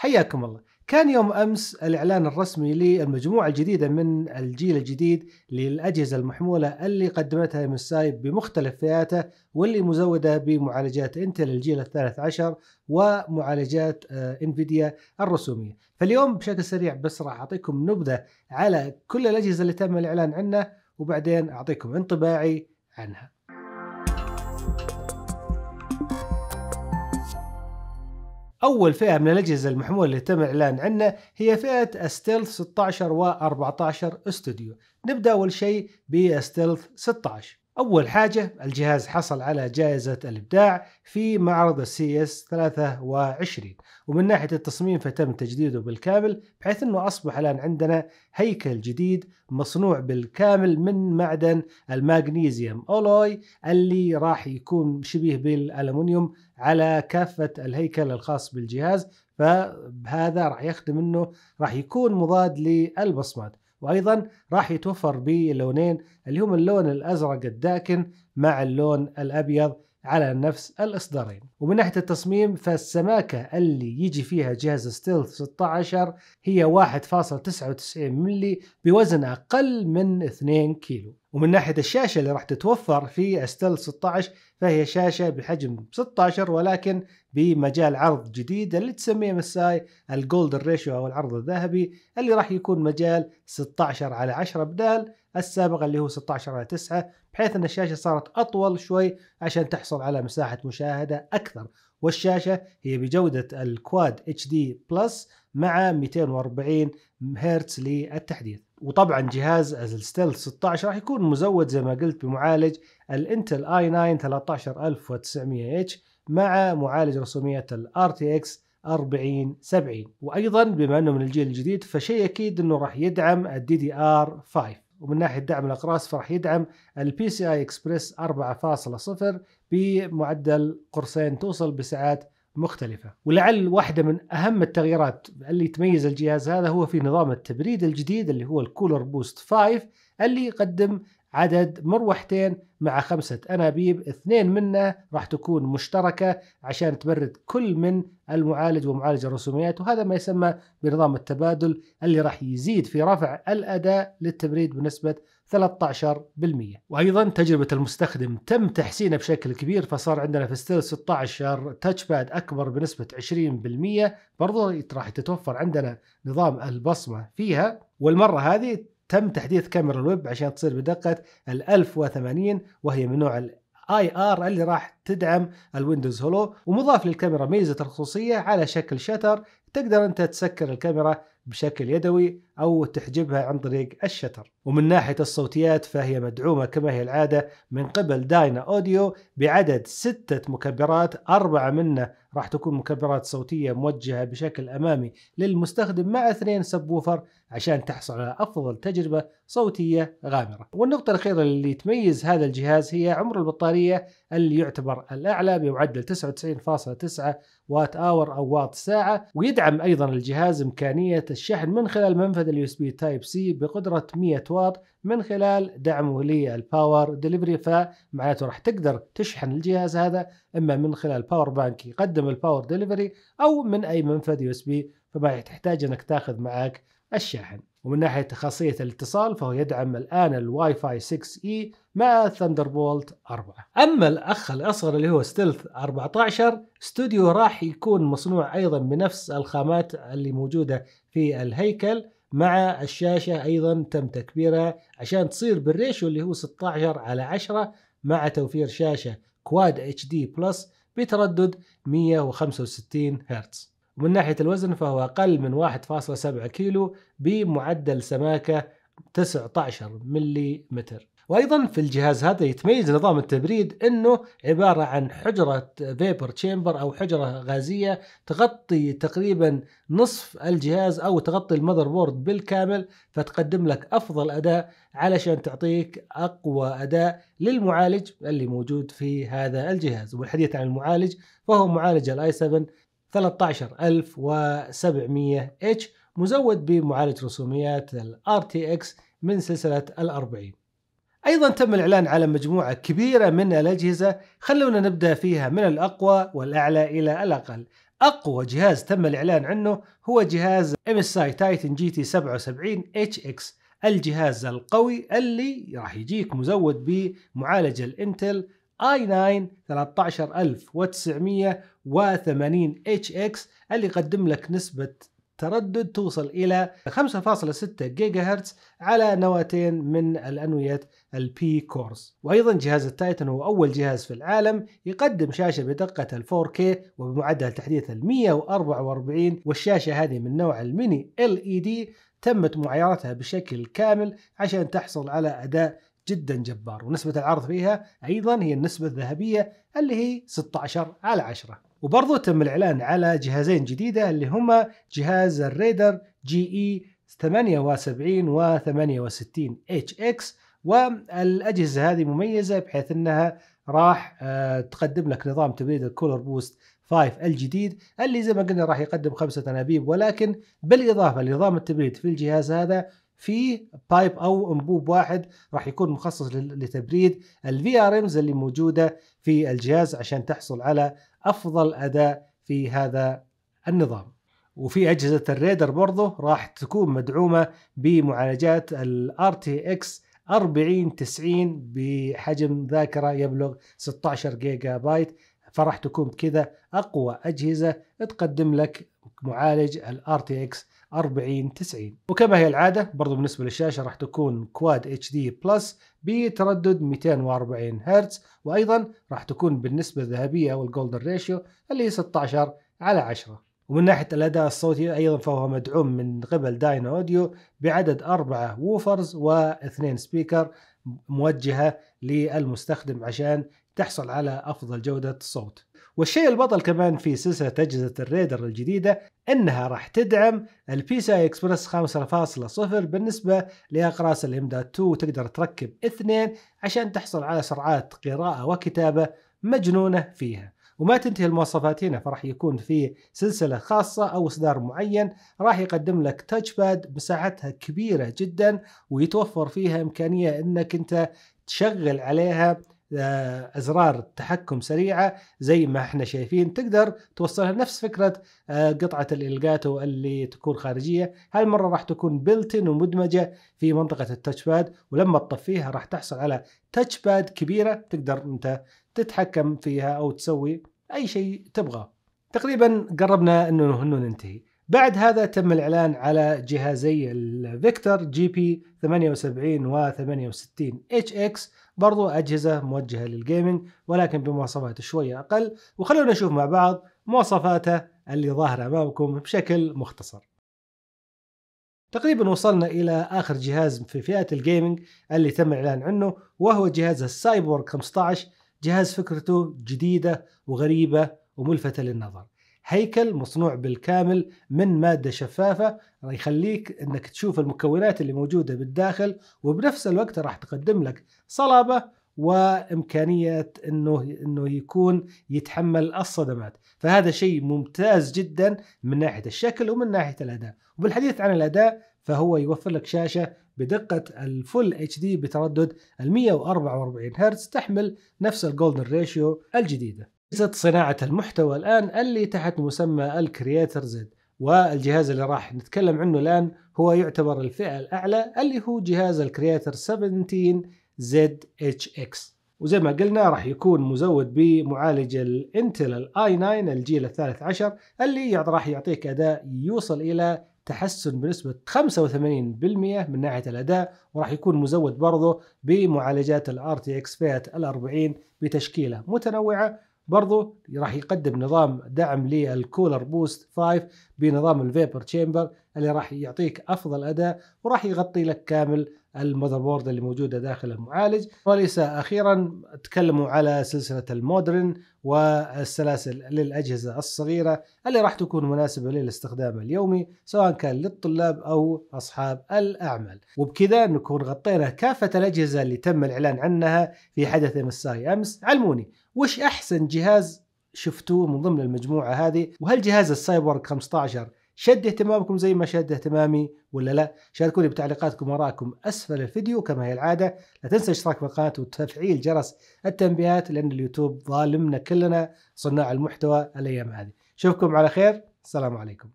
حياكم الله كان يوم أمس الإعلان الرسمي للمجموعة الجديدة من الجيل الجديد للأجهزة المحمولة اللي قدمتها ام بمختلف فئاته واللي مزودة بمعالجات إنتل الجيل الثالث عشر ومعالجات آه، إنفيديا الرسومية. فاليوم بشكل سريع بس راح أعطيكم نبذة على كل الأجهزة اللي تم الإعلان عنها وبعدين أعطيكم انطباعي عنها. أول فئة من الأجهزة المحمولة اللي تم الاعلان عنها هي فئة Stealth 16 و14 استوديو نبدأ أول شيء ب Stealth 16 أول حاجة الجهاز حصل على جائزة الإبداع في معرض ال CES 23 ومن ناحية التصميم فتم تجديده بالكامل بحيث إنه أصبح الآن عندنا هيكل جديد مصنوع بالكامل من معدن المغنيسيوم alloy اللي راح يكون شبيه بالالومنيوم على كافة الهيكل الخاص بالجهاز. فهذا راح يخدم إنه راح يكون مضاد للبصمات. وأيضا راح يتوفر بلونين اللي هم اللون الأزرق الداكن مع اللون الأبيض على نفس الإصدارين. ومن ناحية التصميم فالسماكة اللي يجي فيها جهاز Stealth 16 هي 1.99 ملي بوزن أقل من 2 كيلو. ومن ناحية الشاشة اللي راح تتوفر في Stealth 16 فهي شاشة بحجم 16 ولكن بمجال عرض جديد اللي تسميه MSI ال golden ratio أو العرض الذهبي اللي راح يكون مجال 16 على 10 بدال السابق اللي هو 16 على 9 بحيث إن الشاشة صارت أطول شوي عشان تحصل على مساحة مشاهدة أكثر. والشاشة هي بجودة ال quad HD plus مع 240 هرتز للتحديث. وطبعا جهاز ال Stealth 16 راح يكون مزود زي ما قلت بمعالج ال Intel i 9 13900 H مع معالج ال RTX 4070 وأيضا بما إنه من الجيل الجديد فشيء أكيد إنه راح يدعم ال DDR 5 ومن ناحية دعم الأقراص فراح يدعم ال PCI Express 4.0 بمعدل قرصين توصل بساعات مختلفة. ولعل واحدة من أهم التغييرات اللي تميز الجهاز هذا هو في نظام التبريد الجديد اللي هو ال Cooler Boost 5 اللي يقدم عدد مروحتين مع خمسة أنابيب اثنين منها راح تكون مشتركة عشان تبرد كل من المعالج ومعالج الرسوميات وهذا ما يسمى بنظام التبادل اللي راح يزيد في رفع الأداء للتبريد بنسبة 13% وأيضا تجربة المستخدم تم تحسينها بشكل كبير فصار عندنا في Stealth 16 touchpad أكبر بنسبة 20% برضو راح تتوفر عندنا نظام البصمة فيها. والمرة هذه تم تحديث كاميرا الويب عشان تصير بدقة ال 1080 وهي من نوع ال IR اللي راح تدعم ال Windows Hello. ومضاف للكاميرا ميزة الخصوصية على شكل shutter تقدر أنت تسكر الكاميرا بشكل يدوي أو تحجبها عن طريق ال shutter. ومن ناحية الصوتيات فهي مدعومة كما هي العادة من قبل Dynaudio بعدد ستة مكبرات أربعة منها راح تكون مكبرات صوتية موجهة بشكل أمامي للمستخدم مع اثنين subwoofer عشان تحصل على أفضل تجربة صوتية غامرة. والنقطة الأخيرة اللي تميز هذا الجهاز هي عمر البطارية اللي يعتبر الأعلى بمعدل 99.9 watt hour أو وات ساعة ويدعم أيضا الجهاز إمكانية الشحن من خلال منفذ ال USB type C بقدرة 100 واط من خلال دعمه لل power delivery فمعناته راح تقدر تشحن الجهاز هذا إما من خلال power bank يقدم ال power delivery أو من أي منفذ USB فما تحتاج إنك تاخذ معك الشاحن. ومن ناحية خاصية الاتصال فهو يدعم الآن الواي فاي 6 اي مع Thunderbolt 4 أما الأخ الأصغر اللي هو Stealth 14 استوديو راح يكون مصنوع أيضا بنفس الخامات اللي موجودة في الهيكل مع الشاشة أيضا تم تكبيرها عشان تصير بال ratio اللي هو 16 على 10 مع توفير شاشة Quad HD Plus بتردد 165 هرتز. ومن ناحية الوزن فهو أقل من 1.7 كيلو بمعدل سماكة 19 ملي متر وأيضا في الجهاز هذا يتميز نظام التبريد إنه عبارة عن حجرة vapor chamber أو حجرة غازية تغطي تقريبا نصف الجهاز أو تغطي ال motherboard بالكامل فتقدم لك أفضل أداء علشان تعطيك أقوى أداء للمعالج اللي موجود في هذا الجهاز. والحديث عن المعالج فهو معالج الاي 7 13700 إتش مزود بمعالج رسوميات ال RTX من سلسلة ال 40 أيضا تم الإعلان على مجموعة كبيرة من الأجهزة. خلونا نبدأ فيها من الأقوى والأعلى إلى الأقل. أقوى جهاز تم الإعلان عنه هو جهاز MSI Titan GT 77 HX الجهاز القوي اللي راح يجيك مزود بمعالج ال Intel i9 13980 HX اللي يقدم لك نسبة تردد توصل إلى 5.6 جيجا هرتز على نواتين من الأنوية ال P-cores. وأيضا جهاز ال Titan هو أول جهاز في العالم يقدم شاشة بدقة ال 4K وبمعدل تحديث ال 144 والشاشة هذه من نوع ال mini LED تمت معايرتها بشكل كامل عشان تحصل على أداء جدا جبار. ونسبة العرض فيها أيضا هي النسبة الذهبية اللي هي 16 على 10 وبرضو تم الإعلان على جهازين جديدة اللي هما جهاز ال Raider GE 78 و 68 HX. والأجهزة هذه مميزة بحيث إنها راح آه، تقدم لك نظام تبريد ال Cooler Boost 5 الجديد اللي زي ما قلنا راح يقدم خمسة انابيب ولكن بالإضافة لنظام التبريد في الجهاز هذا في pipe أو أنبوب واحد راح يكون مخصص لتبريد ال VRMs اللي موجودة في الجهاز عشان تحصل على أفضل أداء في هذا النظام. وفي أجهزة ال Raider برضه راح تكون مدعومة بمعالجات ال RTX 40 90 بحجم ذاكرة يبلغ 16 جيجا بايت فراح تكون بكذا أقوى أجهزة تقدم لك معالج ال RTX 40 90 وكما هي العادة برضو بالنسبة للشاشة راح تكون Quad HD Plus بتردد 240 هرتز وأيضا راح تكون بالنسبة الذهبية أو ال golden ratio اللي هي 16 على 10 ومن ناحية الأداء الصوتي أيضا فهو مدعوم من قبل Dynaudio بعدد أربعة woofers واثنين speaker موجهة للمستخدم عشان تحصل على أفضل جودة صوت. والشيء البطل كمان في سلسلة أجهزة ال Raider الجديدة إنها راح تدعم ال PCI Express 5.0 بالنسبة لأقراص ال M.2 وتقدر تركب اثنين عشان تحصل على سرعات قراءة وكتابة مجنونة فيها. وما تنتهي المواصفات هنا فراح يكون في سلسلة خاصة أو إصدار معين راح يقدم لك touchpad مساحتها كبيرة جدا ويتوفر فيها إمكانية إنك أنت تشغل عليها أزرار تحكم سريعة زي ما إحنا شايفين. تقدر توصلها نفس فكرة آه، قطعة ال Elgato اللي تكون خارجية. هاي المرة راح تكون built-in ومدمجة في منطقة ال touchpad ولما تطفيها راح تحصل على touchpad كبيرة تقدر أنت تتحكم فيها أو تسوي أي شيء تبغاه. تقريبا قربنا إنه ننتهي. بعد هذا تم الإعلان على جهازي ال Vector GP 78 و 68 HX برضو أجهزة موجهة لل gaming ولكن بمواصفات شوية أقل. وخلونا نشوف مع بعض مواصفاته اللي ظاهره أمامكم بشكل مختصر. تقريبا وصلنا إلى آخر جهاز في فئة الجيمنج اللي تم الاعلان عنه وهو جهاز السايبورغ 15 جهاز فكرته جديدة وغريبة وملفتة للنظر. هيكل مصنوع بالكامل من مادة شفافة يخليك إنك تشوف المكونات اللي موجودة بالداخل وبنفس الوقت راح تقدم لك صلابة وإمكانية إنه إنه يكون يتحمل الصدمات، فهذا شيء ممتاز جدا من ناحية الشكل ومن ناحية الأداء، وبالحديث عن الأداء فهو يوفر لك شاشة بدقة ال Full HD بتردد ال 144 هرتز تحمل نفس ال golden ratio الجديدة. أجهزة صناعة المحتوى الآن اللي تحت مسمى ال Creator Z والجهاز اللي راح نتكلم عنه الآن هو يعتبر الفئة الأعلى اللي هو جهاز ال Creator 17 Z HX. وزي ما قلنا راح يكون مزود بمعالج ال Intel ال i9 الجيل الثالث عشر اللي راح يعطيك أداء يوصل إلى تحسن بنسبة 85% من ناحية الأداء وراح يكون مزود برضه بمعالجات RTX فئة ال 40 بتشكيلة متنوعة برضو راح يقدم نظام دعم لل Cooler Boost 5 بنظام ال vapor chamber اللي راح يعطيك أفضل أداء وراح يغطي لك كامل ال motherboard اللي موجودة داخل المعالج. وليس أخيرا تكلموا على سلسلة ال Modern والسلاسل للأجهزة الصغيرة اللي راح تكون مناسبة للاستخدام اليومي سواء كان للطلاب أو أصحاب الأعمال. وبكذا نكون غطينا كافة الأجهزة اللي تم الإعلان عنها في حدث مساي أمس. علموني وش أحسن جهاز شفتوه من ضمن المجموعة هذه؟ وهل جهاز السايبورغ 15 شد اهتمامكم زي ما شد اهتمامي ولا لا؟ شاركوني بتعليقاتكم وراءكم أسفل الفيديو. كما هي العادة لا تنسى الاشتراك بالقناه وتفعيل جرس التنبيهات لأن اليوتيوب ظالمنا كلنا صناع المحتوى الأيام هذه. أشوفكم على خير. السلام عليكم.